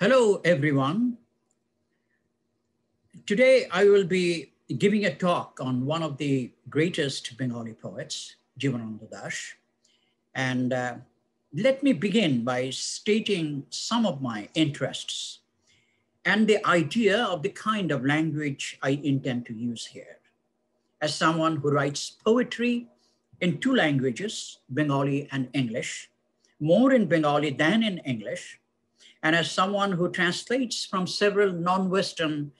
Hello, everyone. Today, I will be giving a talk on one of the greatest Bengali poets, Jivanananda Das. And uh, let me begin by stating some of my interests and the idea of the kind of language I intend to use here. As someone who writes poetry in two languages, Bengali and English, more in Bengali than in English, and as someone who translates from several non-Western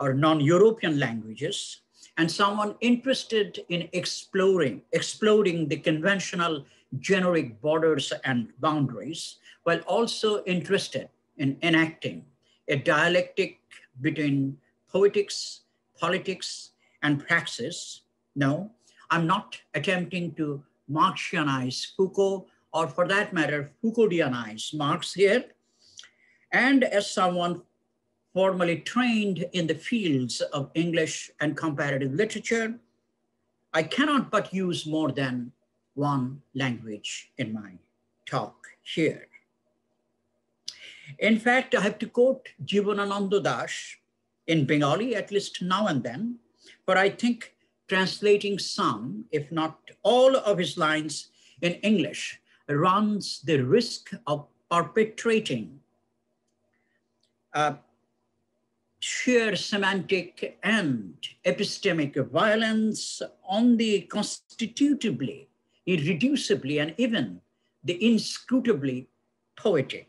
or non-European languages, and someone interested in exploring, exploding the conventional generic borders and boundaries, while also interested in enacting a dialectic between poetics, politics, and praxis. No, I'm not attempting to Marxianize Foucault, or for that matter, Foucauldianize Marx here. And as someone formally trained in the fields of English and comparative literature, I cannot but use more than one language in my talk here. In fact, I have to quote Jivanananda Das in Bengali, at least now and then, but I think translating some, if not all of his lines in English, runs the risk of perpetrating uh, sheer semantic and epistemic violence on the constitutively, irreducibly, and even the inscrutably poetic.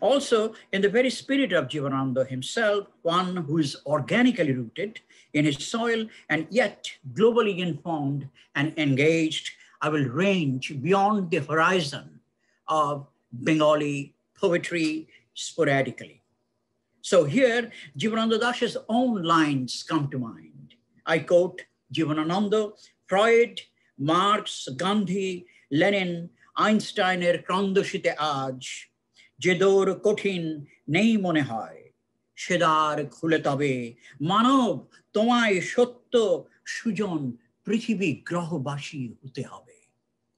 Also, in the very spirit of Jivananda himself, one who is organically rooted in his soil and yet globally informed and engaged, I will range beyond the horizon of Bengali poetry sporadically. So here, Jivananda Das's own lines come to mind. I quote Jivanananda, Freud, Marx, Gandhi, Lenin, Einsteiner ক্রন্দশিতে আজ যে দৌড় কঠিন নেই মনে হয় সেদার খুলে তবে মানব তোমায় সত্য সুজন পৃথিবী গ্রহবাসী হতে হবে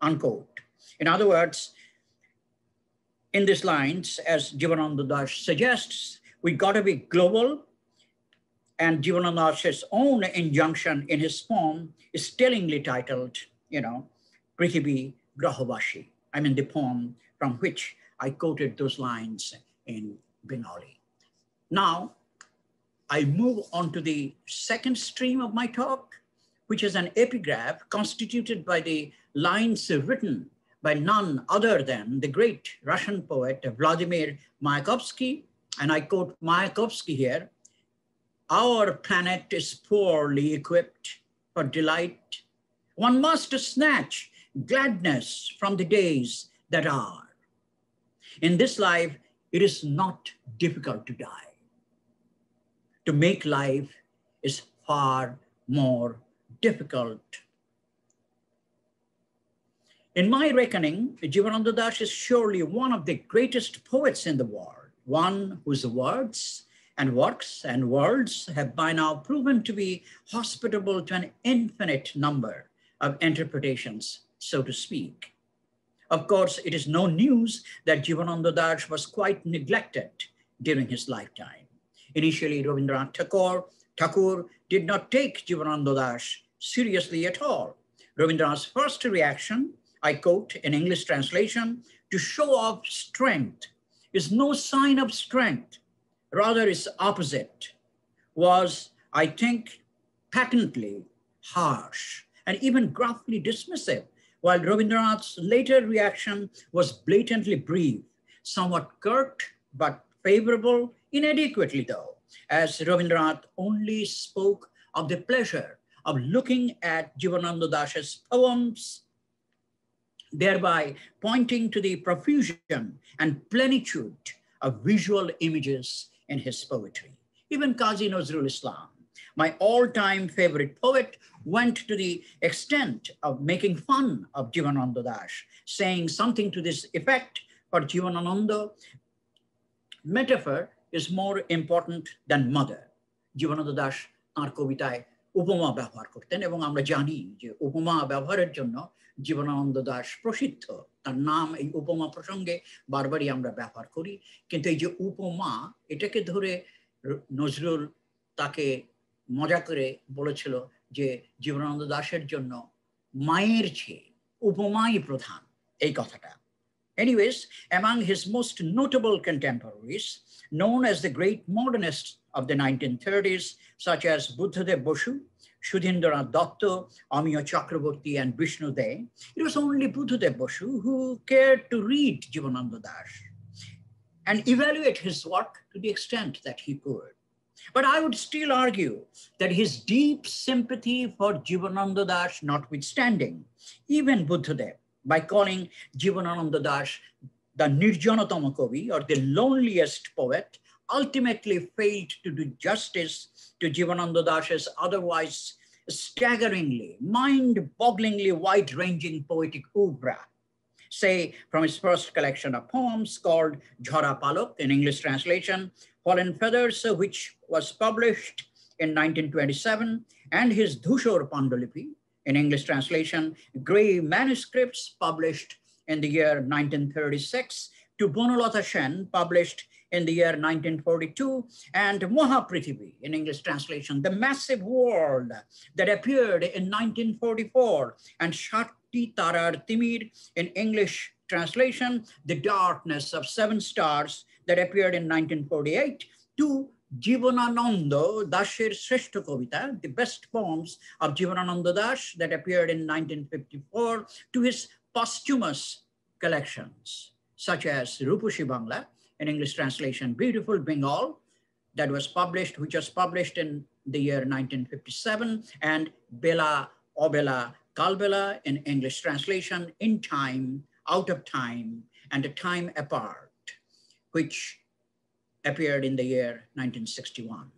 unquote in other words in these lines as jivananda das suggests we got to be global and jivananda das's own injunction in his poem is tellingly titled you know prithibi grahabashi i mean the poem from which I quoted those lines in Bengali. Now, I move on to the second stream of my talk, which is an epigraph constituted by the lines written by none other than the great Russian poet Vladimir Mayakovsky. And I quote Mayakovsky here, our planet is poorly equipped for delight. One must snatch gladness from the days that are. In this life, it is not difficult to die. To make life is far more difficult. In my reckoning, Jivananda Das is surely one of the greatest poets in the world, one whose words and works and worlds have by now proven to be hospitable to an infinite number of interpretations, so to speak. Of course, it is no news that Jivananda Das was quite neglected during his lifetime. Initially, Rabindranath Tagore, Thakur did not take Jivananda Das seriously at all. Rabindranath's first reaction, I quote in English translation, to show off strength is no sign of strength, rather its opposite, was, I think, patently harsh and even gruffly dismissive while Rabindranath's later reaction was blatantly brief, somewhat curt, but favorable, inadequately though, as Rabindranath only spoke of the pleasure of looking at Jivananda Das's poems, thereby pointing to the profusion and plenitude of visual images in his poetry. Even Qazi Nazrul Islam, my all-time favorite poet, went to the extent of making fun of Jivananda Das, saying something to this effect for Jivanananda, metaphor is more important than mother. Jivananda Das, Arkobitaye, উপমা ব্যবহার করতেন এবং আমরা জানি যে উপমা ব্যবহারের জন্য জীবনানন্দ দাস প্রসিদ্ধ। তার নাম এই উপমা প্রসঙ্গে বারবারই আমরা ব্যবহার করি। কিন্তু এই যে উপমা, এটাকে ধরে নজরুল তাকে মজা করে বলেছিল যে জীবনানন্দ দাসের জন্য মায়ের চেয়ে উপমাই প্রধান এই কথাটা। Anyways, among his most notable contemporaries, known as the great modernists of the 1930s, such as Buddhadev Boshu, Shudhindranath Datta, Amiya Chakraborty, and Vishnu De, it was only Buddhadev Boshu who cared to read Jivananda Das and evaluate his work to the extent that he could. But I would still argue that his deep sympathy for Jivananda Das notwithstanding, even Buddhadev, by calling Jivananda Das the Nirjanatama Kavi or the loneliest poet, ultimately failed to do justice to Jivananda Das's otherwise staggeringly, mind-bogglingly wide-ranging poetic oeuvre. Say, from his first collection of poems called Jhara Palok in English translation, Fallen Feathers, which was published in 1927, and his Dhushor Pandolipi, in English translation, Gray Manuscripts, published in the year 1936, to Bonalata Shen, published in the year 1942, and Mohaprithvi in English translation, The Massive World, that appeared in 1944, and Shakti Tarar Timir in English translation, The Darkness of Seven Stars, that appeared in 1948 to Jivanananda Dasher Shrestha Kavita, the best poems of Jivanananda Das that appeared in 1954 to his posthumous collections, such as Rupushi Bangla, in English translation, Beautiful Bengal, that was published, which was published in the year 1957, and Bela Obela Kalbela in English translation, In Time, Out of Time, and A Time Apart which appeared in the year 1961.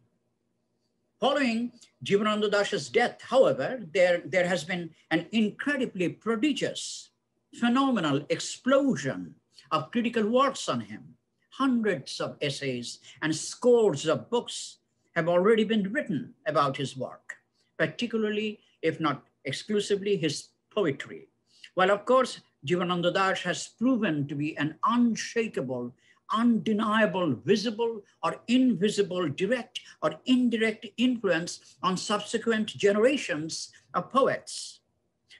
Following Jivananda Das's death, however, there, there has been an incredibly prodigious, phenomenal explosion of critical works on him. Hundreds of essays and scores of books have already been written about his work, particularly, if not exclusively, his poetry. While of course, Jivananda Das has proven to be an unshakable undeniable, visible or invisible, direct or indirect influence on subsequent generations of poets.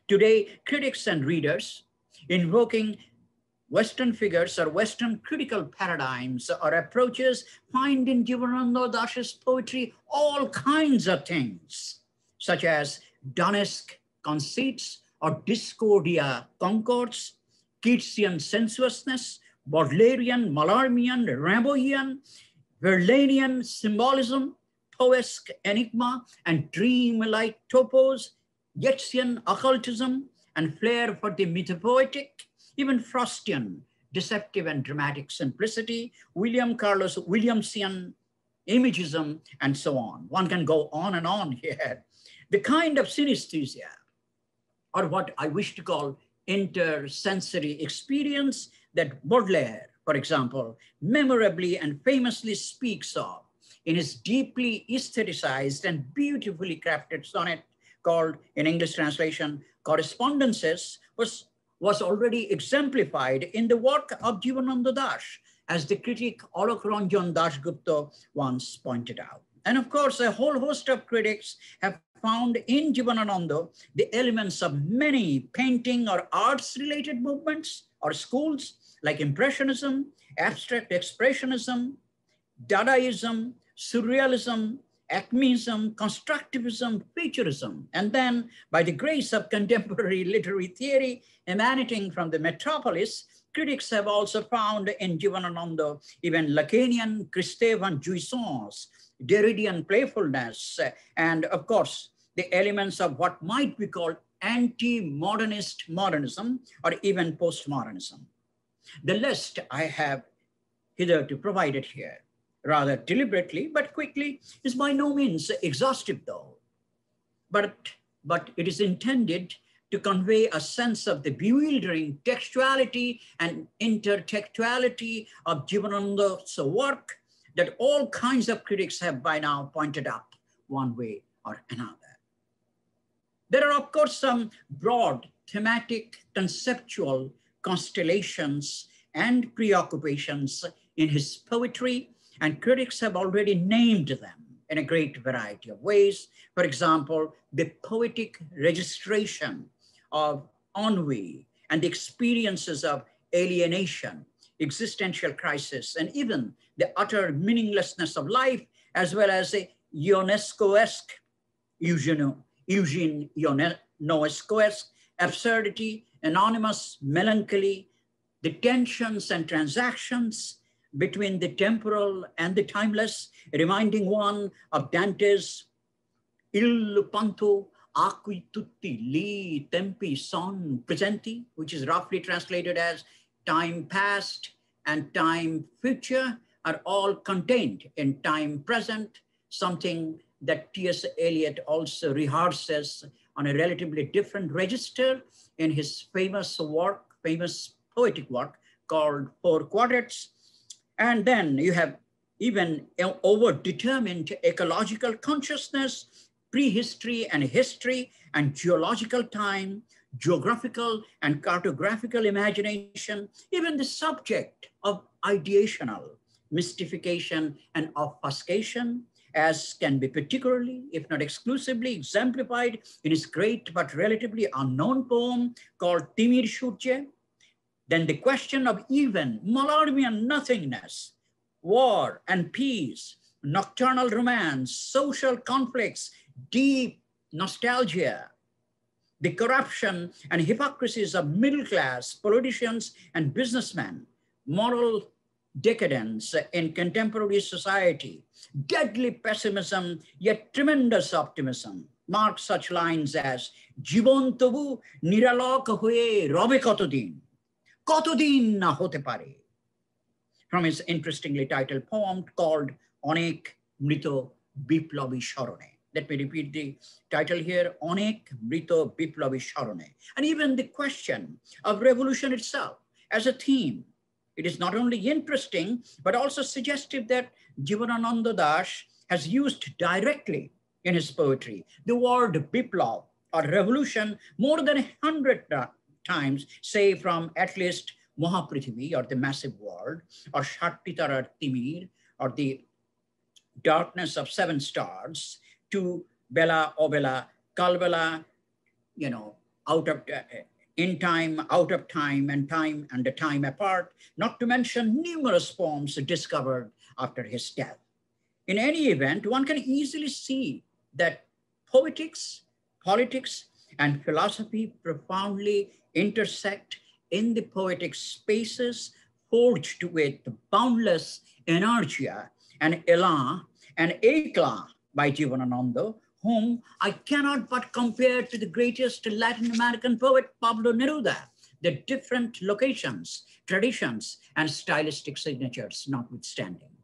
Today, critics and readers invoking Western figures or Western critical paradigms or approaches find in Jivananda Das's poetry all kinds of things, such as Donnesque conceits or Discordia concords, Keatsian sensuousness, Baudelairean, Mallarmian, Rimbaudian, Verlainian symbolism, Poesque enigma, and dream-like topos, Yeatsian occultism, and flair for the mythopoetic, even Frostian, deceptive and dramatic simplicity, William Carlos Williamsian imagism, and so on. One can go on and on here. The kind of synesthesia, or what I wish to call intersensory experience, that Baudelaire, for example, memorably and famously speaks of in his deeply aestheticized and beautifully crafted sonnet called, in English translation, Correspondences, was, was already exemplified in the work of Jivananda Das, as the critic Alok Ranjan Dasgupta once pointed out. And of course, a whole host of critics have found in Jivanananda the elements of many painting or arts related movements or schools like Impressionism, Abstract Expressionism, Dadaism, Surrealism, Acmeism, Constructivism, Futurism. And then, by the grace of contemporary literary theory emanating from the metropolis, critics have also found in Jivanananda even Lacanian Kristevan jouissance, Derridian playfulness, uh, and of course, the elements of what might be called anti-modernist modernism or even postmodernism. The list I have hitherto provided here, rather deliberately but quickly, is by no means exhaustive though. But, but it is intended to convey a sense of the bewildering textuality and intertextuality of Jivananda's work that all kinds of critics have by now pointed out one way or another. There are, of course, some broad, thematic, conceptual constellations and preoccupations in his poetry, and critics have already named them in a great variety of ways. For example, the poetic registration of ennui and the experiences of alienation, existential crisis, and even the utter meaninglessness of life, as well as a Ionesco-esque, Eugene, Eugene Ionesco-esque absurdity, anonymous melancholy, the tensions and transactions between the temporal and the timeless, reminding one of Dante's Il Panto Acqui tutti li tempi son presenti, which is roughly translated as time past and time future are all contained in time present, something that T.S. Eliot also rehearses on a relatively different register in his famous work, famous poetic work called Four Quartets. And then you have even over-determined ecological consciousness, prehistory and history, and geological time, geographical and cartographical imagination, even the subject of ideational mystification and obfuscation, as can be particularly, if not exclusively, exemplified in his great but relatively unknown poem called Timir Shurje. Then the question of even Mallarmian nothingness, war and peace, nocturnal romance, social conflicts, deep nostalgia, the corruption and hypocrisies of middle class politicians and businessmen, moral decadence in contemporary society, deadly pessimism, yet tremendous optimism, mark such lines as জীবন তবু নিরালক হয়ে রবে কতদিন কতদিন না হতে পারে from his interestingly titled poem called অনেক মৃত বিপ্লবী স্মরণে let me repeat the title here, Onek Brito Biplavi Sharone. And even the question of revolution itself as a theme, it is not only interesting, but also suggestive that Jivanananda Das has used directly in his poetry. The word biplav or revolution more than a hundred times, say from at least Mahaprithvi or the massive world, or Shaktitara Timir or the darkness of seven stars, to Bela Obela, Kalbela, you know, out of uh, in time, out of time, and time and a time apart, not to mention numerous poems discovered after his death. In any event, one can easily see that poetics, politics, and philosophy profoundly intersect in the poetic spaces forged with boundless energia and elan and éclat by Jivanananda, whom I cannot but compare to the greatest Latin American poet, Pablo Neruda, the different locations, traditions, and stylistic signatures notwithstanding.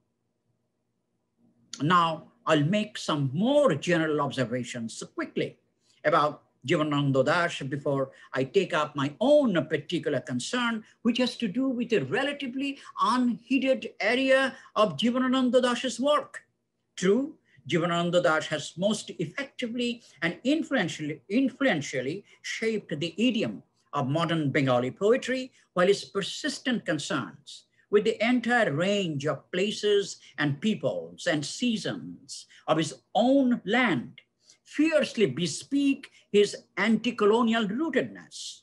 Now, I'll make some more general observations quickly about Jivanananda Das before I take up my own particular concern, which has to do with a relatively unheeded area of Jivanananda Das's work. True, Jivanananda Das has most effectively and influentially, influentially shaped the idiom of modern Bengali poetry, while his persistent concerns with the entire range of places and peoples and seasons of his own land fiercely bespeak his anti-colonial rootedness.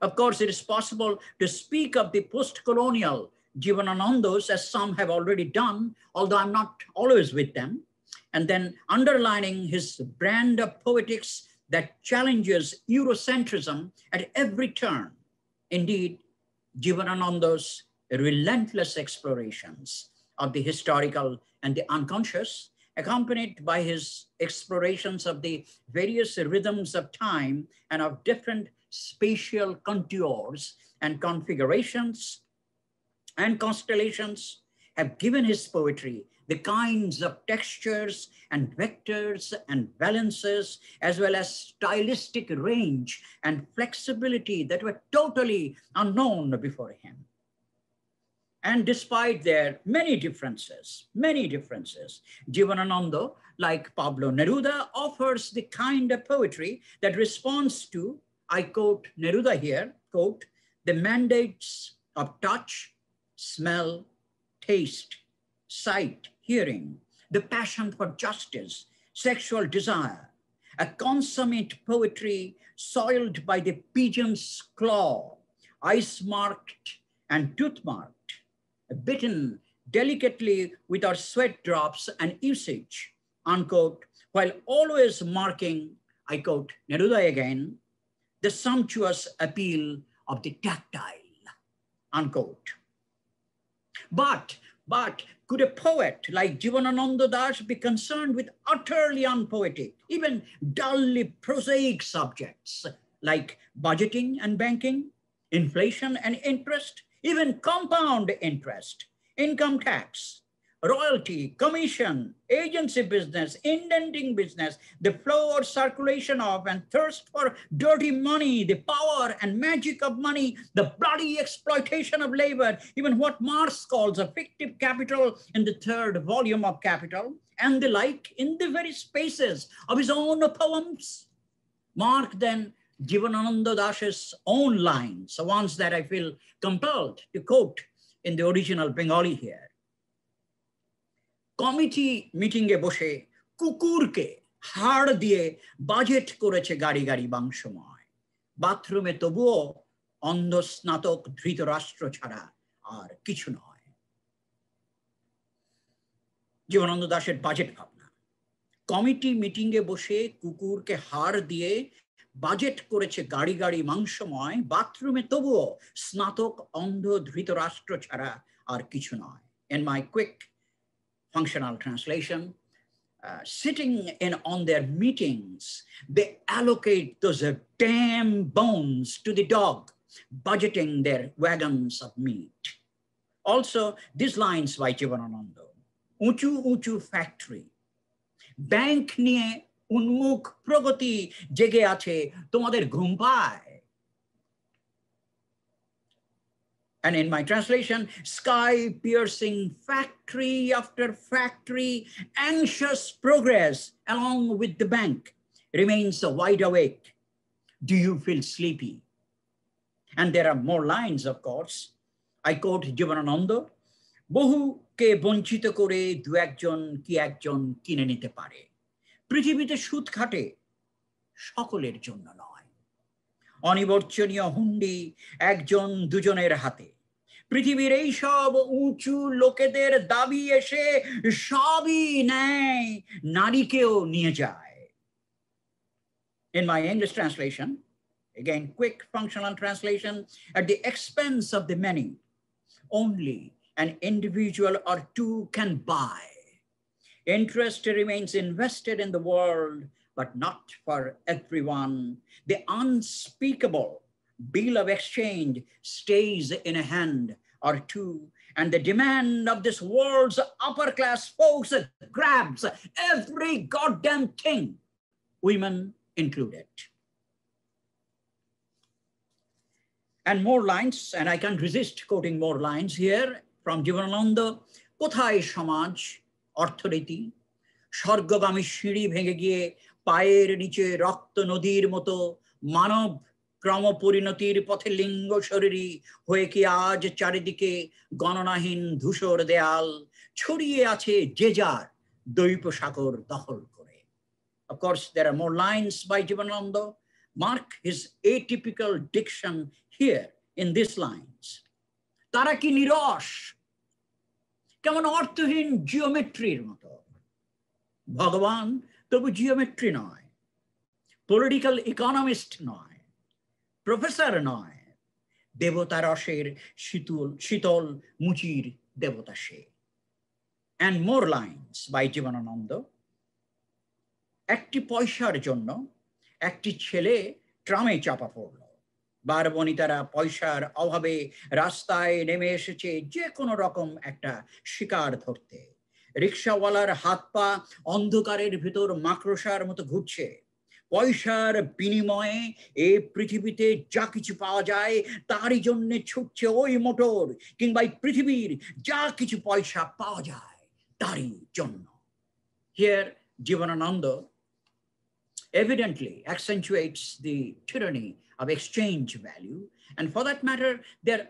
Of course, it is possible to speak of the post-colonial Jivananandos as some have already done, although I'm not always with them and then underlining his brand of poetics that challenges Eurocentrism at every turn. Indeed, Jivanananda's relentless explorations of the historical and the unconscious, accompanied by his explorations of the various rhythms of time and of different spatial contours and configurations and constellations, have given his poetry the kinds of textures and vectors and balances, as well as stylistic range and flexibility that were totally unknown before him. And despite their many differences, many differences, Jivanananda, like Pablo Neruda, offers the kind of poetry that responds to, I quote Neruda here, quote, the mandates of touch, smell, taste, sight, hearing, the passion for justice, sexual desire, a consummate poetry soiled by the pigeon's claw, ice marked and tooth marked, bitten delicately with our sweat drops and usage, unquote, while always marking, I quote Neruda again, the sumptuous appeal of the tactile, unquote. But, but could a poet like Jivanananda Das be concerned with utterly unpoetic, even dully prosaic subjects like budgeting and banking, inflation and interest, even compound interest, income tax, royalty, commission, agency business, indenting business, the flow or circulation of and thirst for dirty money, the power and magic of money, the bloody exploitation of labor, even what Marx calls a fictive capital in the third volume of Capital, and the like in the very spaces of his own poems. Mark then Jivanananda Das's own lines, the ones that I feel compelled to quote in the original Bengali here. Committee মিটিংয়ে বসে কুকুরকে হাড় দিয়ে budget করেছে গাড়ি গাড়ি মাংসময় বাথরুমে তবুও অন্ধ, স্নাতক, ধৃতরাষ্ট্র ছাড়া আর কিছু নয়। জীবনানন্দ দাসের বাজেট ভাবনা। কমিটি মিটিংয়ে বসে কুকুরকে হাড় দিয়ে বাজেট করেছে গাড়ি গাড়ি মাংসময় বাথরুমে তবুও স্নাতক, অন্ধ, ধৃতরাষ্ট্র ছাড়া আর কিছু নয়। And my quick functional translation. Uh, sitting in on their meetings, they allocate those uh, damn bones to the dog, budgeting their wagons of meat. Also, these lines by Jivanananda, Uchu Uchu Factory, Bank Niye Unmukh Pragati Jege Ache, Tomader Ghum And in my translation, sky piercing factory after factory, anxious progress along with the bank remains wide awake. Do you feel sleepy? And there are more lines, of course. I quote Jivanananda, বহুকে বঞ্চিত করে দু একজন কি একজন কিনে নিতে পারে পৃথিবীতে সুদ খাটে সকলের জন্য নয় অনিবর্চনীয় হুন্ডি একজন দুজনের হাতে পৃথিবীর এই সব উঁচু লোকেদের দাবি এসে সবই নেয় নারীকেও নিয়ে যায় In my English translation, again, quick functional translation, at the expense of the many, only an individual or two can buy. Interest remains invested in the world, but not for everyone. The unspeakable bill of exchange stays in a hand or two, and the demand of this world's upper class folks grabs every goddamn thing, women included. And more lines, and I can't resist quoting more lines here from Jivanananda. কোথায় সমাজ অর্থনীতি স্বর্গগামী সিঁড়ি ভেঙে গিয়ে পায়ের নিচে রক্ত নদীর মতো মানব ক্রম পরিণতির পথে লিঙ্গ শরীরী হয়ে কি আজ চারিদিকে গণনাহীন ধূসর দেয়াল ছড়িয়ে আছে যে যার দৈব সাগর দখল করে course, there are more lines by Jivananda. Mark his atypical diction here in these lines. তারা কি নিরস কেমন অর্থহীন জিওমেট্রির মতো ভগবান তবু জিওমেট্রি নয় পলিটিক্যাল ইকোনমিস্ট নয় প্রফেসর নয়, দেবতা রসের শীতল শীতল মুচির দেবতা সে। And more lines by Jibanananda একটি পয়সার জন্য একটি ছেলে ট্রামে চাপা পড়ল। বার বনিতারা পয়সার অভাবে রাস্তায় নেমে এসেছে যে কোনো রকম একটা শিকার ধরতে। রিক্সাওয়ালার হাত পা অন্ধকারের ভিতর মাকড়সার মতো ঘুরছে। পয়সার বিনিময়ে এ পৃথিবীতে যা কিছু পাওয়া যায় তারই জন্য ছুটছে ওই মোটর কিংবা এই পৃথিবীর যা কিছু পয়সা পাওয়া যায় তারই জন্য। Here Jibanananda evidently accentuates the tyranny of exchange value and for that matter their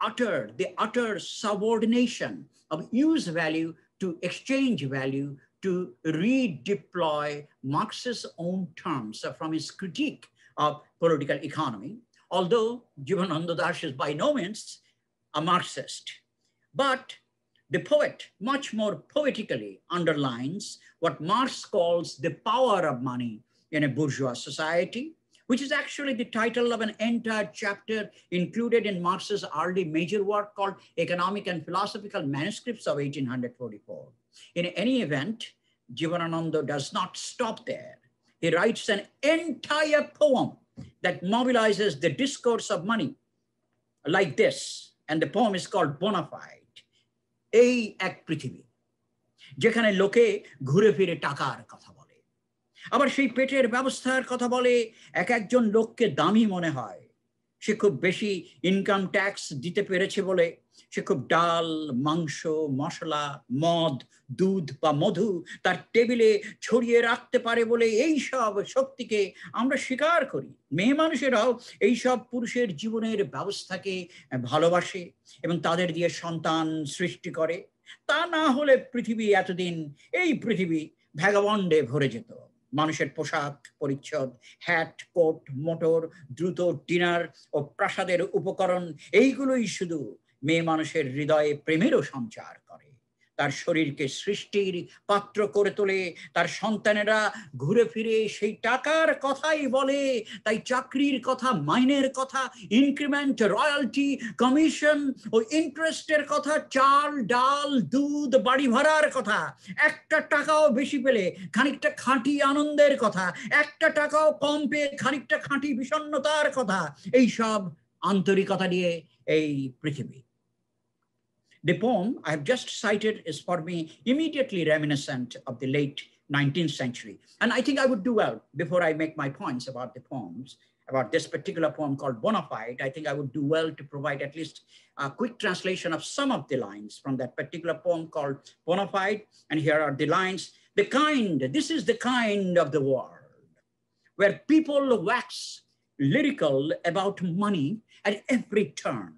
utter the utter subordination of use value to exchange value to redeploy Marx's own terms from his critique of political economy, although Jivanananda Das is by no means a Marxist. But the poet much more poetically underlines what Marx calls the power of money in a bourgeois society, which is actually the title of an entire chapter included in Marx's early major work called Economic and Philosophical Manuscripts of 1844. In any event, Jivanananda does not stop there. He writes an entire poem that mobilizes the discourse of money like this. And the poem is called Bonafide. এই এক পৃথিবী যেখানে লোকে ঘুরে ফিরে টাকার কথা বলে আবার সেই পেটের ব্যবস্থার কথা বলে এক একজন লোককে দামি মনে হয়। সে খুব বেশি ইনকাম ট্যাক্স দিতে পেরেছে বলে, সে খুব ডাল, মাংস, মশলা, মদ, দুধ বা মধু তার টেবিলে ছড়িয়ে রাখতে পারে বলে এই সব শক্তিকে আমরা স্বীকার করি। মেয়ে মানুষেরাও এই সব পুরুষের জীবনের ব্যবস্থাকে ভালোবাসে এবং তাদের দিয়ে সন্তান সৃষ্টি করে। তা না হলে পৃথিবী এতদিন, এই পৃথিবী ভ্যাগাবন্ডে ভরে যেত। মানুষের পোশাক, পরিচ্ছদ হ্যাট কোট মোটর দ্রুত ডিনার ও প্রাসাদের উপকরণ, এইগুলোই শুধু মেয়ে মানুষের হৃদয়ে প্রেমেরও সঞ্চার করে। তার শরীরকে সৃষ্টির পাত্র করে তোলে, তার সন্তানেরা ঘুরে ফিরে সেই টাকার কথাই বলে। তাই চাকরির কথা, মাইনের কথা ইনক্রিমেন্ট রয়্যালটি কমিশন ও ইন্টারেস্টের কথা, চাল, ডাল, দুধ, বাড়ি ভাড়ার কথা, একটা টাকাও বেশি পেলে খানিকটা খাঁটি আনন্দের কথা, একটা টাকাও কম পেয়ে খানিকটা খাঁটি বিষণ্নতার কথা এই সব আন্তরিকতা নিয়ে এই পৃথিবী। The poem I have just cited is for me immediately reminiscent of the late 19th century. And I think I would do well before I make my points about the poems, about this particular poem called Bonafide. I think I would do well to provide at least a quick translation of some of the lines from that particular poem called Bonafide. And here are the lines. The kind, this is the kind of the world where people wax lyrical about money at every turn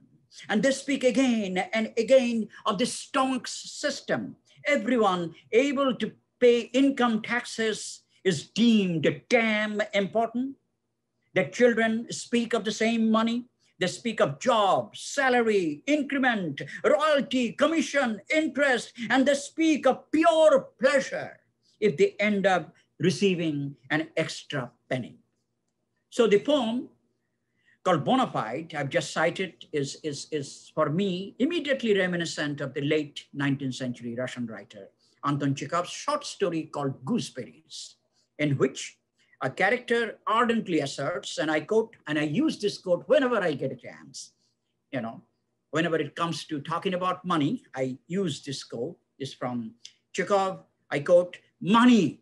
and they speak again and again of the stomach system. Everyone able to pay income taxes is deemed damn important. That children speak of the same money. They speak of job, salary, increment, royalty, commission, interest, and they speak of pure pleasure if they end up receiving an extra penny. So the poem called Bonafide, I've just cited, is, is, is for me immediately reminiscent of the late 19th century Russian writer Anton Chekhov's short story called Gooseberries, in which a character ardently asserts, and I quote, and I use this quote whenever I get a chance, you know, whenever it comes to talking about money, I use this quote, is from Chekhov, I quote, money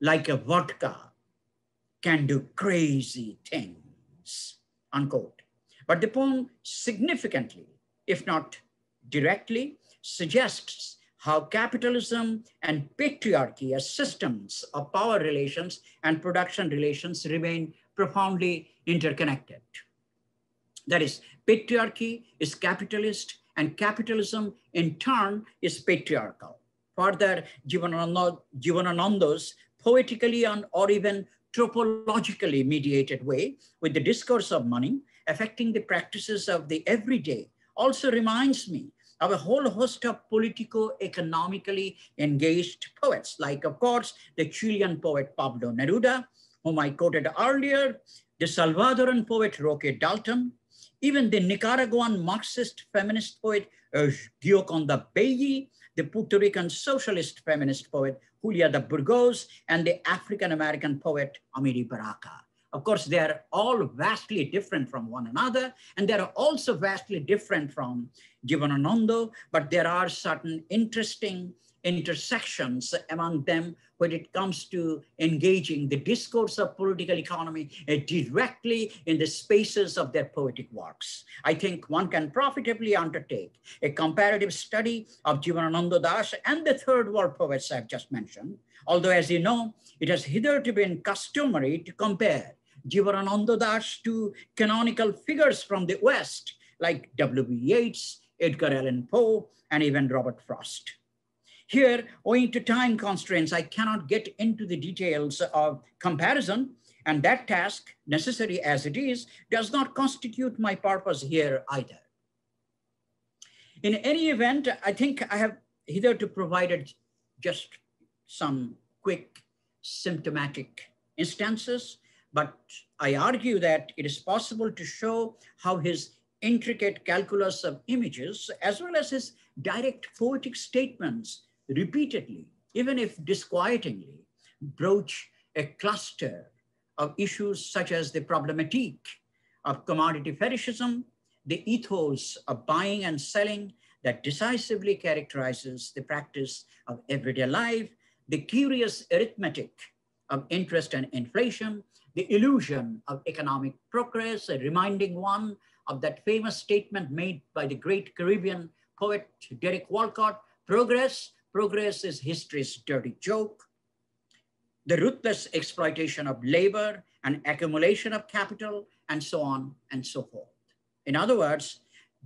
like a vodka can do crazy things unquote. But the poem significantly, if not directly, suggests how capitalism and patriarchy as systems of power relations and production relations remain profoundly interconnected. That is, patriarchy is capitalist and capitalism in turn is patriarchal. Further, Jivanananda's poetically and or even topologically mediated way with the discourse of money affecting the practices of the everyday also reminds me of a whole host of politico-economically engaged poets, like, of course, the Chilean poet Pablo Neruda, whom I quoted earlier, the Salvadoran poet Roque Dalton, even the Nicaraguan Marxist feminist poet uh, Gioconda the Puerto Rican socialist feminist poet Julia de Burgos, and the African-American poet Amiri Baraka. Of course, they are all vastly different from one another, and they are also vastly different from Jivanananda, but there are certain interesting intersections among them when it comes to engaging the discourse of political economy uh, directly in the spaces of their poetic works. I think one can profitably undertake a comparative study of Jivanananda Das and the third world poets I've just mentioned, although as you know, it has hitherto been customary to compare Jivanananda Das to canonical figures from the West, like W.B. Yeats, Edgar Allan Poe, and even Robert Frost. Here, owing to time constraints, I cannot get into the details of comparison, and that task, necessary as it is, does not constitute my purpose here either. In any event, I think I have hitherto provided just some quick symptomatic instances, but I argue that it is possible to show how his intricate calculus of images, as well as his direct poetic statements, repeatedly, even if disquietingly, broach a cluster of issues such as the problematique of commodity fetishism, the ethos of buying and selling that decisively characterizes the practice of everyday life, the curious arithmetic of interest and inflation, the illusion of economic progress, reminding one of that famous statement made by the great Caribbean poet Derek Walcott, progress Progress is history's dirty joke. The ruthless exploitation of labor and accumulation of capital, and so on and so forth. In other words,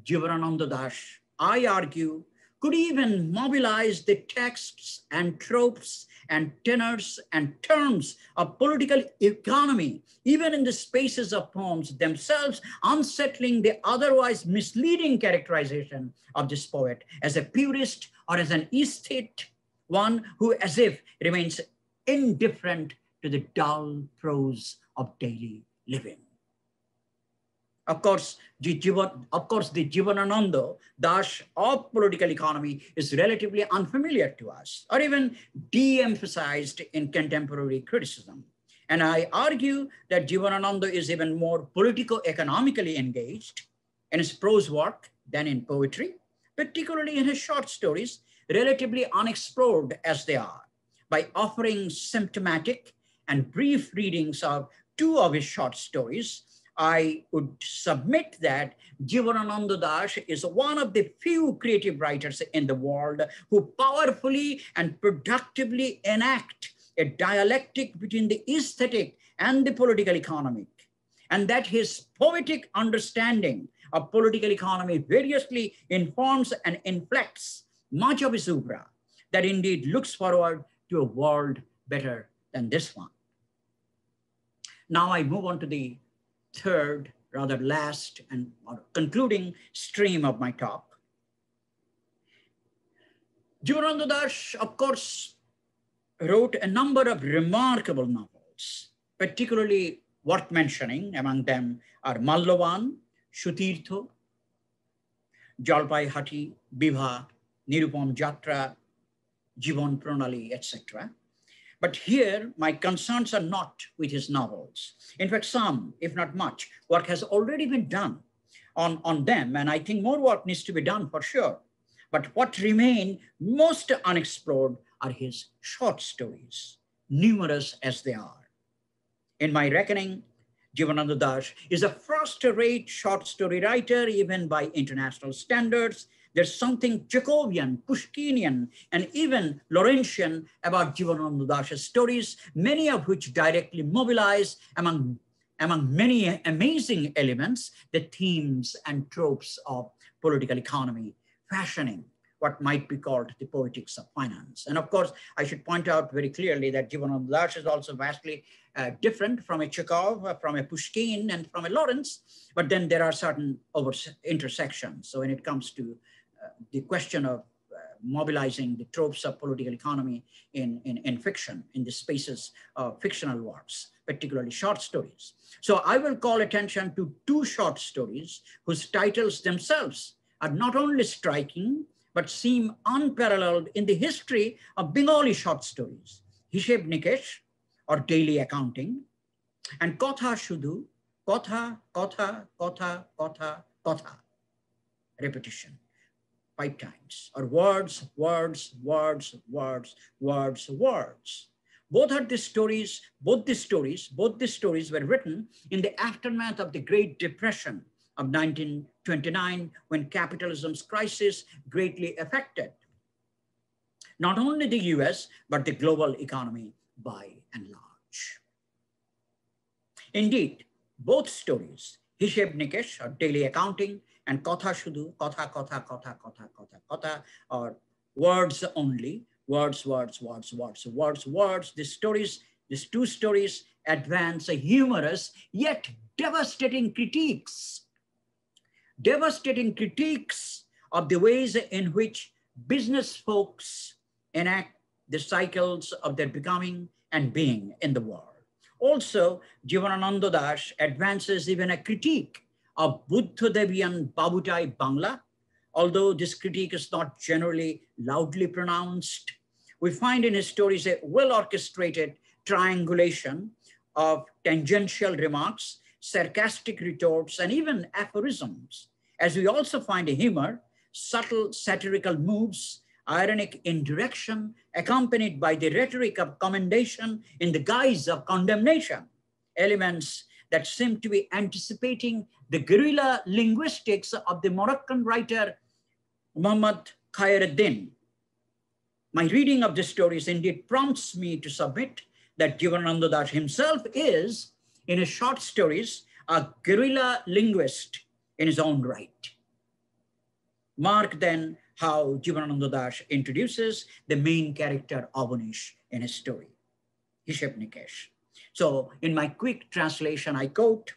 Jivanananda Das, I argue, could even mobilize the texts and tropes and tenors and terms of political economy, even in the spaces of poems themselves, unsettling the otherwise misleading characterization of this poet as a purist or as an aesthete, one who as if remains indifferent to the dull prose of daily living. Of course, the Jivan, of course, the Jivanananda dash of political economy is relatively unfamiliar to us, or even de-emphasized in contemporary criticism. And I argue that Jivanananda is even more politico-economically engaged in his prose work than in poetry, particularly in his short stories, relatively unexplored as they are, by offering symptomatic and brief readings of two of his short stories, I would submit that Jivanananda Das is one of the few creative writers in the world who powerfully and productively enact a dialectic between the aesthetic and the political economic, and that his poetic understanding of political economy variously informs and inflects much of his oeuvre that indeed looks forward to a world better than this one. Now I move on to the third, rather last and concluding stream of my talk. Jivanananda Das, of course, wrote a number of remarkable novels, particularly worth mentioning. Among them are Mallavan, Shutirtho, Jalpai Hati, Bibha, Nirupam Jatra, Jivon Pranali, etc. But here, my concerns are not with his novels. In fact, some, if not much, work has already been done on, on them, and I think more work needs to be done for sure. But what remain most unexplored are his short stories, numerous as they are. In my reckoning, Jivanananda Das is a first-rate short story writer, even by international standards, there's something Chekhovian, Pushkinian, and even Lawrentian about Jivanananda Das's stories, many of which directly mobilize among, among many amazing elements, the themes and tropes of political economy, fashioning what might be called the poetics of finance. And of course, I should point out very clearly that Jivanananda Das is also vastly uh, different from a Chekhov, uh, from a Pushkin, and from a Lawrence, but then there are certain over intersections. So when it comes to the question of uh, mobilizing the tropes of political economy in, in, in fiction, in the spaces of fictional works, particularly short stories. So I will call attention to two short stories whose titles themselves are not only striking, but seem unparalleled in the history of Bengali short stories. Hisheb Nikesh, or Daily Accounting, and Kotha Shudu, Kotha, Kotha, Kotha, Kotha, Kotha, repetition five times, or words, words, words, words, words, words. Both are the stories, both the stories, both the stories were written in the aftermath of the Great Depression of 1929 when capitalism's crisis greatly affected not only the US, but the global economy by and large. Indeed, both stories, Hisheb Nikesh or daily accounting and Kotha Shudu, Kotha, Kotha, Kotha, Kotha, Kotha, Kotha, or words only, words, words, words, words, words, words. These stories, these two stories advance a humorous yet devastating critiques, devastating critiques of the ways in which business folks enact the cycles of their becoming and being in the world. Also, Jivanananda Das advances even a critique of Buddha Devian Babutai Bangla, although this critique is not generally loudly pronounced. We find in his stories a well-orchestrated triangulation of tangential remarks, sarcastic retorts, and even aphorisms, as we also find a humor, subtle satirical moves, ironic indirection, accompanied by the rhetoric of commendation in the guise of condemnation, elements that seem to be anticipating the guerrilla linguistics of the Moroccan writer Muhammad Khair-Eddine. My reading of the stories indeed prompts me to submit that Jivanananda Das himself is, in his short stories, a guerrilla linguist in his own right. Mark then how Jivanananda Das introduces the main character Avanish in his story, Hishab Nikesh. So in my quick translation, I quote,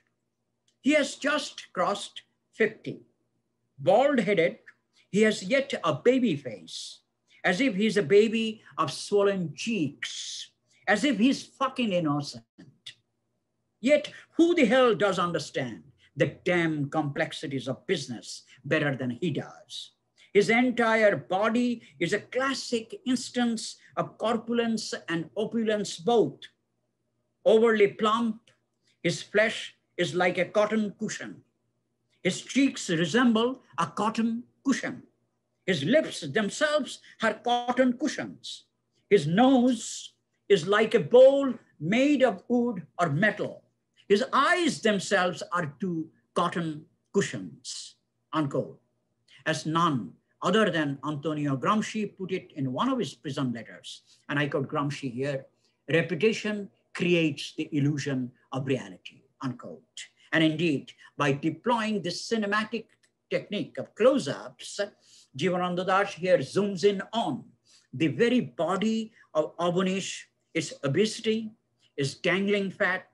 he has just crossed 50, bald-headed, he has yet a baby face, as if he's a baby of swollen cheeks, as if he's fucking innocent. Yet who the hell does understand the damn complexities of business better than he does? His entire body is a classic instance of corpulence and opulence both. Overly plump, his flesh is like a cotton cushion. His cheeks resemble a cotton cushion. His lips themselves are cotton cushions. His nose is like a bowl made of wood or metal. His eyes themselves are two cotton cushions, unquote. As none other than Antonio Gramsci put it in one of his prison letters, and I quote Gramsci here, repetition creates the illusion of reality, unquote. And indeed, by deploying this cinematic technique of close-ups, Jivanananda Das here zooms in on the very body of Avanish, its obesity, its dangling fat,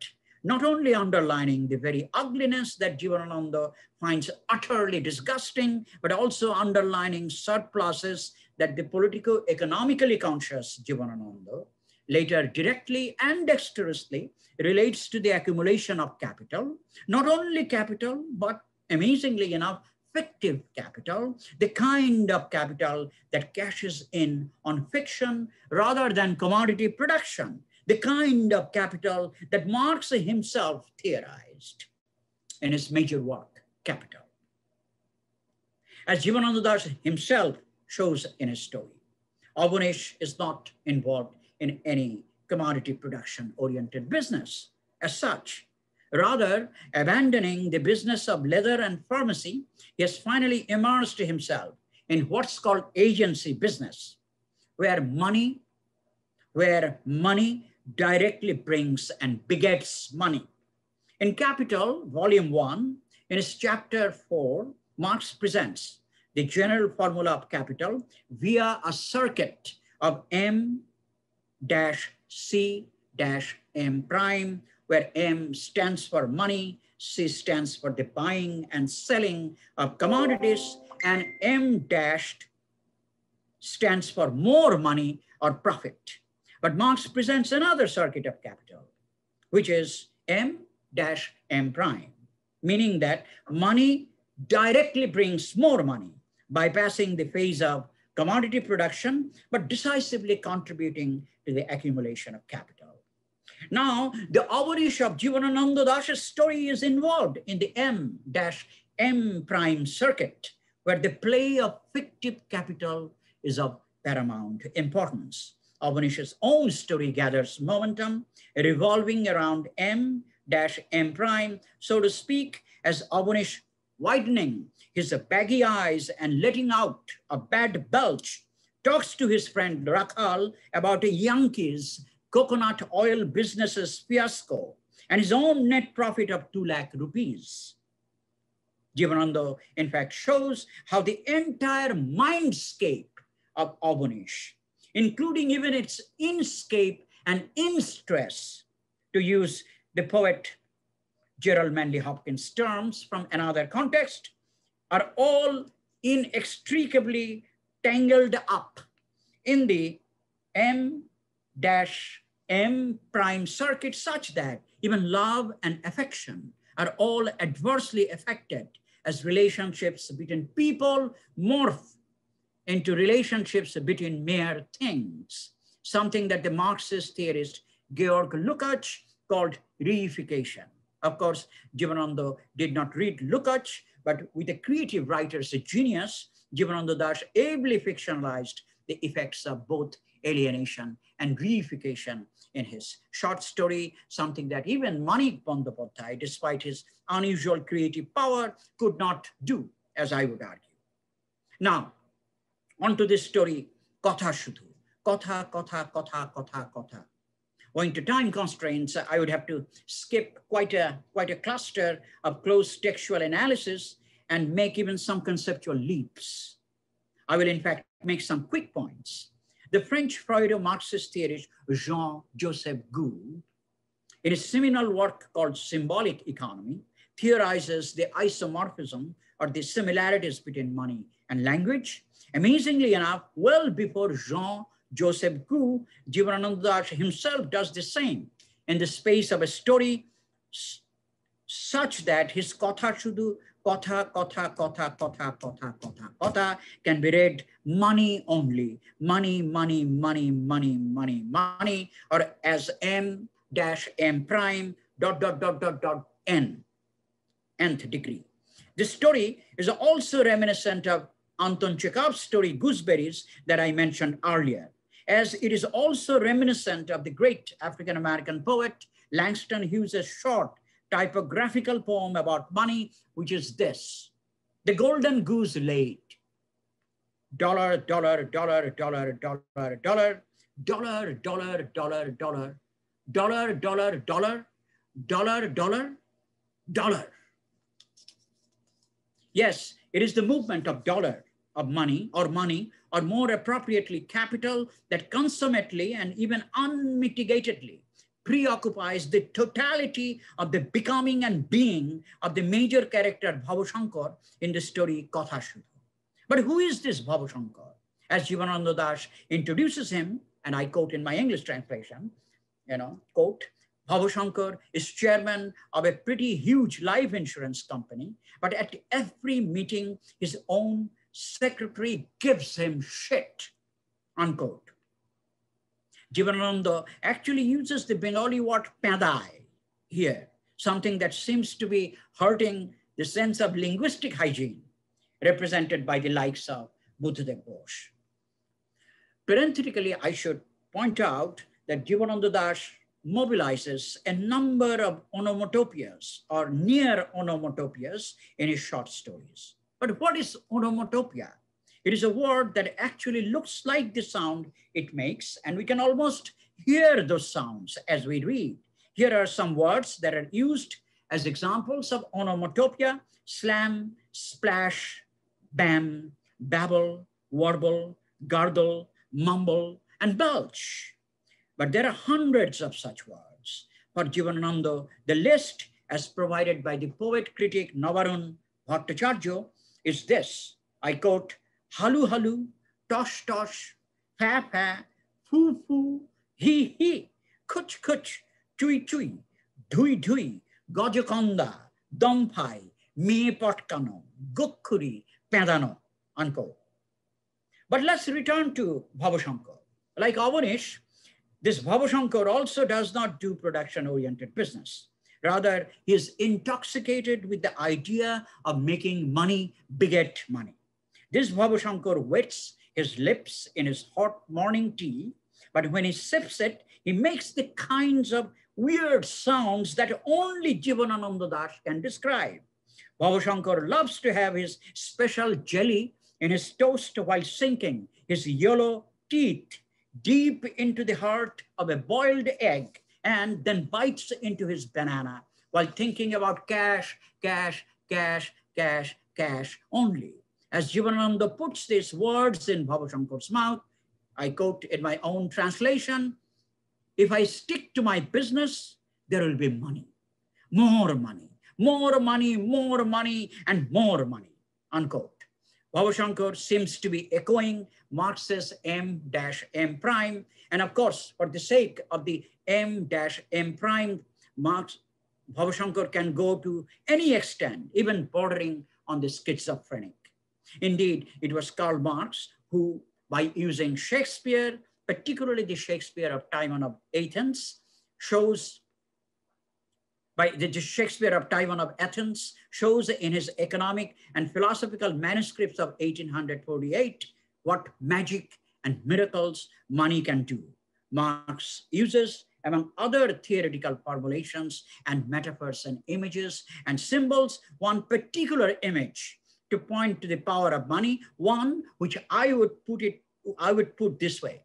not only underlining the very ugliness that Jivanananda finds utterly disgusting, but also underlining surpluses that the politico-economically conscious Jivanananda later directly and dexterously relates to the accumulation of capital, not only capital, but amazingly enough, fictive capital, the kind of capital that cashes in on fiction rather than commodity production, the kind of capital that Marx himself theorized in his major work, Capital. As Jivanananda Das himself shows in his story, Avanish is not involved in any commodity production oriented business as such. Rather, abandoning the business of leather and pharmacy, he has finally immersed himself in what's called agency business, where money, where money directly brings and begets money. In Capital, Volume 1, in its chapter 4, Marx presents the general formula of capital via a circuit of M dash C dash M prime, where M stands for money, C stands for the buying and selling of commodities, and M dashed stands for more money or profit. But Marx presents another circuit of capital, which is M dash M prime, meaning that money directly brings more money, bypassing the phase of commodity production, but decisively contributing to the accumulation of capital. Now, the Avanish of Jivanananda Das's story is involved in the M dash M prime circuit, where the play of fictive capital is of paramount importance. Avanish's own story gathers momentum, revolving around M dash M prime, so to speak, as Avanish widening his baggy eyes and letting out a bad belch, talks to his friend Rakhal about a Yankees coconut oil business's fiasco and his own net profit of 2 lakh rupees. Jivananda, in fact, shows how the entire mindscape of Avanish, including even its inscape and instress, to use the poet Gerard Manley Hopkins terms from another context, are all inextricably tangled up in the M dash M prime circuit such that even love and affection are all adversely affected as relationships between people morph into relationships between mere things, something that the Marxist theorist Georg Lukács called reification. Of course, Jivananda did not read Lukács, but with a creative writer's genius, Jivananda Das ably fictionalized the effects of both alienation and reification in his short story, something that even Manik Bandyopadhyay, despite his unusual creative power, could not do, as I would argue. Now, onto this story, Kotha Shudhu. Kotha, Kotha, Kotha, Kotha, Kotha. Owing to time constraints, I would have to skip quite a, quite a cluster of close textual analysis and make even some conceptual leaps. I will in fact make some quick points. The French Freudo-Marxist theorist Jean-Joseph Goux, in a seminal work called Symbolic Economy, theorizes the isomorphism or the similarities between money and language. Amazingly enough, well before Jean Joseph Goux, Jivanananda himself does the same in the space of a story such that his Kotha Shudhu, Kotha, Kotha, Kotha, Kotha, Kotha, Kotha, Kotha can be read money only, money, money, money, money, money, money, or as M dash M prime dot, dot, dot, dot, dot, N, nth degree. This story is also reminiscent of Anton Chekhov's story Gooseberries that I mentioned earlier as it is also reminiscent of the great African-American poet Langston Hughes' short typographical poem about money, which is this. The golden goose laid. Dollar, dollar, dollar, dollar, dollar, dollar, dollar, dollar, dollar, dollar, dollar, dollar, dollar, dollar, dollar, dollar. Yes, it is the movement of dollar, of money or money or more appropriately capital that consummately and even unmitigatedly preoccupies the totality of the becoming and being of the major character Bhavashankar in the story Kathashudha. But who is this Bhavashankar? As Jivananda Das introduces him, and I quote in my English translation, you know, quote, Bhavashankar is chairman of a pretty huge life insurance company, but at every meeting, his own secretary gives him shit, unquote. Jivananda actually uses the Bengali word padai here, something that seems to be hurting the sense of linguistic hygiene represented by the likes of Buddhadev Bose. Parenthetically, I should point out that Jivananda Das mobilizes a number of onomatopoeias or near onomatopoeias in his short stories. But what is onomatopoeia? It is a word that actually looks like the sound it makes, and we can almost hear those sounds as we read. Here are some words that are used as examples of onomatopoeia, slam, splash, bam, babble, warble, gargle, mumble, and belch. But there are hundreds of such words. For Jivanananda, the list as provided by the poet critic Navarun Bhattacharya is this. I quote, halu halu, tosh tosh, fa fa, foo foo, he he, kuch kuch, chui chui, dhui dhui, gojakonda, dompai, me potkano, gukkuri, pedano, unquote. But let's return to Bhavashankar. Like Avanish, this Bhavashankar also does not do production-oriented business. Rather, he is intoxicated with the idea of making money beget money. This Bhabashankar wets his lips in his hot morning tea, but when he sips it, he makes the kinds of weird sounds that only Jivanananda Das can describe. Bhabashankar loves to have his special jelly in his toast while sinking his yellow teeth deep into the heart of a boiled egg and then bites into his banana while thinking about cash, cash, cash, cash, cash only. As Jivananda puts these words in Bhabashankar's mouth, I quote in my own translation, if I stick to my business, there will be money, more money, more money, more money, and more money, unquote. Bhabashankar seems to be echoing Marx's M-M prime. And of course, for the sake of the M-M prime, Marx, Bhabashankar can go to any extent, even bordering on the schizophrenic. Indeed, it was Karl Marx who, by using Shakespeare, particularly the Shakespeare of Timon of Athens, shows by the Shakespeare of Timon of Athens shows in his economic and philosophical manuscripts of 1848 what magic and miracles money can do. Marx uses, among other theoretical formulations and metaphors and images and symbols, one particular image to point to the power of money, one which I would put it, I would put this way.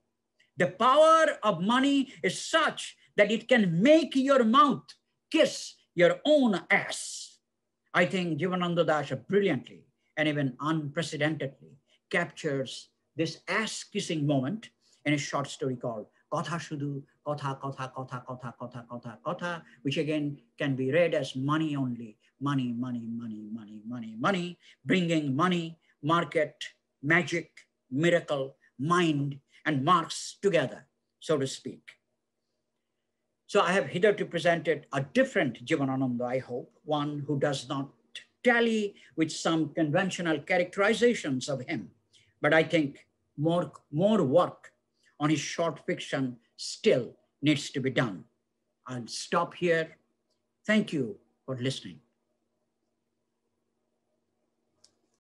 The power of money is such that it can make your mouth kiss your own ass. I think Jivananda Das brilliantly and even unprecedentedly captures this ass kissing moment in a short story called Kotha Shudhu, Kotha, Kotha, Kotha, Kotha, Kotha, Kotha, Kotha, which again can be read as money only. Money, money, money, money, money, money, bringing money, market, magic, miracle, mind, and Marx together, so to speak. So I have hitherto presented a different Jivanananda, I hope, one who does not tally with some conventional characterizations of him. But I think more, more work on his short fiction still needs to be done. I'll stop here. Thank you for listening.